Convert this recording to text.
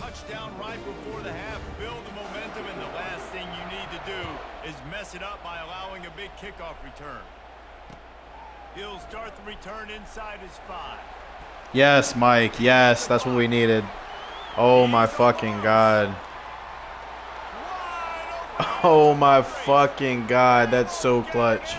touchdown right before the half. Build the momentum, and the last thing you need to do is mess it up by allowing a big kickoff return. He'll start the return inside his five. Yes, Mike. Yes, that's what we needed. Oh my fucking god. Oh my fucking god. That's so clutch.